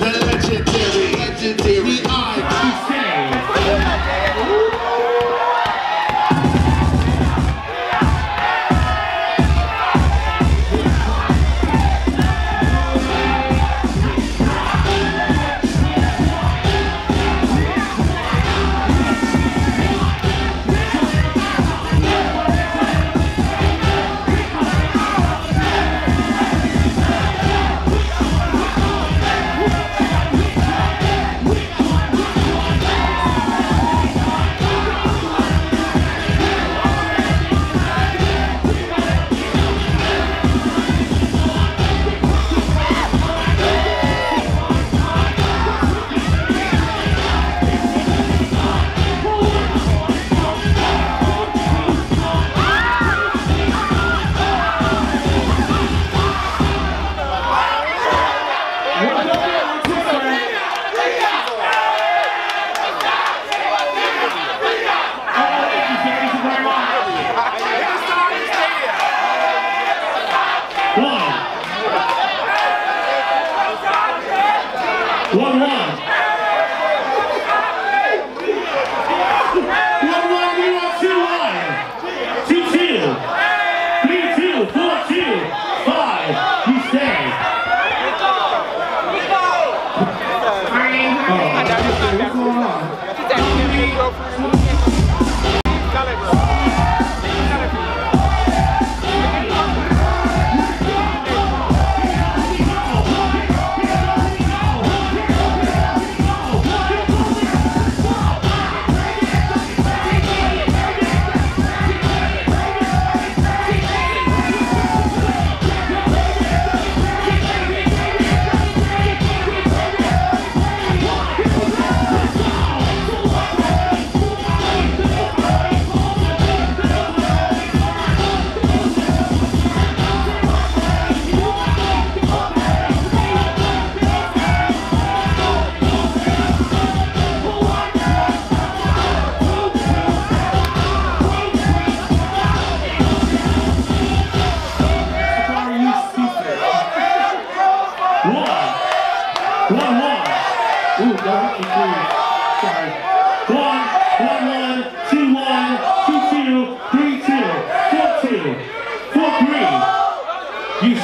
the One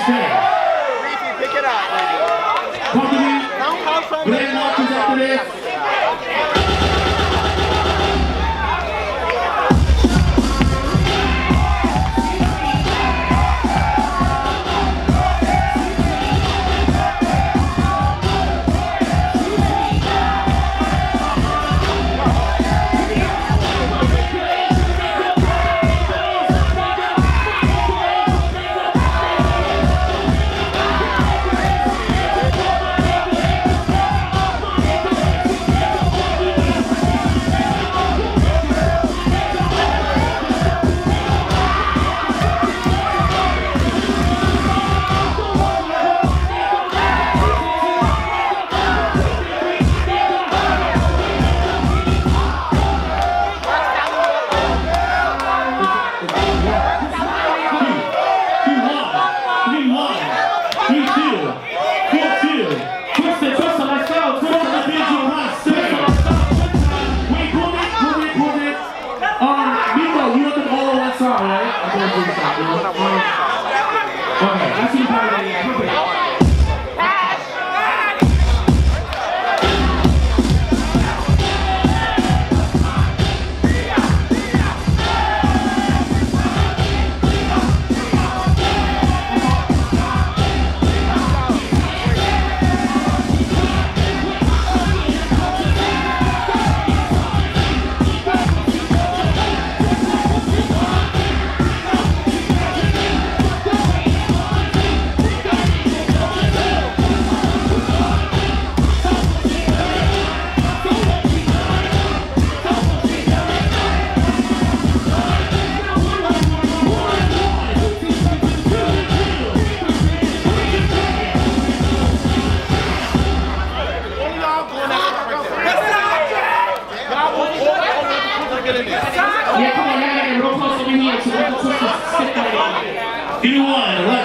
stay.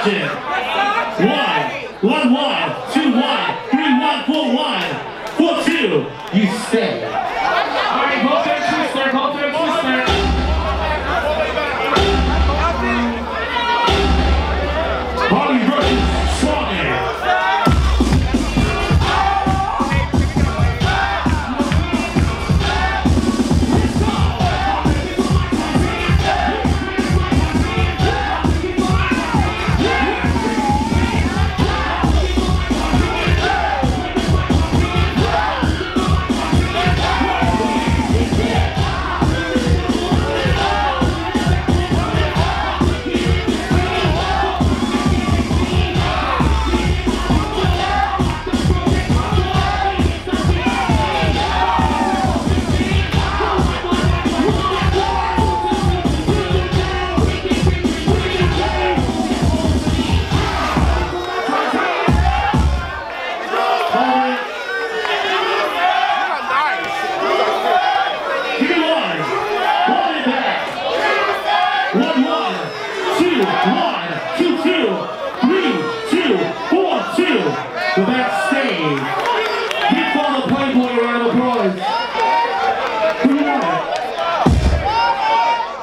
Legend. One, one.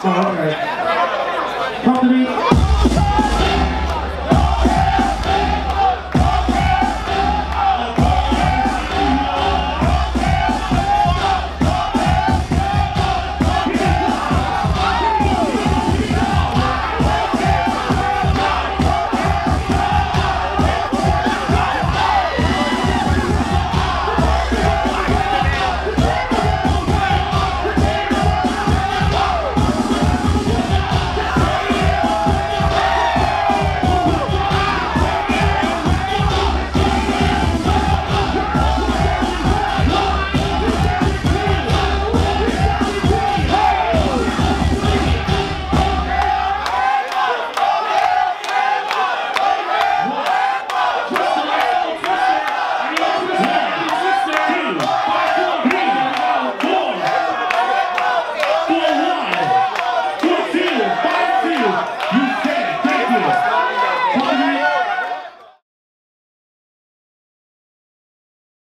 All right.